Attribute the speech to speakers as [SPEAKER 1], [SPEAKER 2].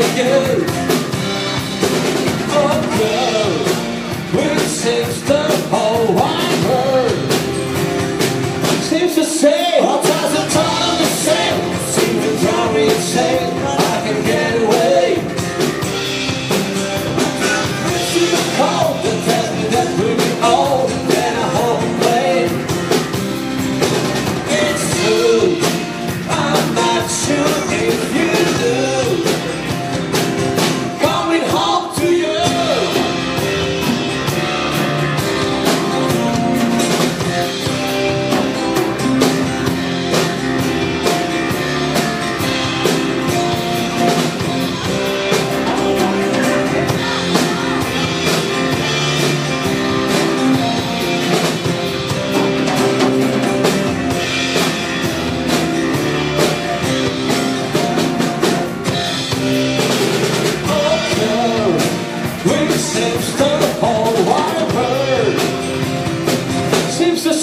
[SPEAKER 1] to go Oh no, we've the whole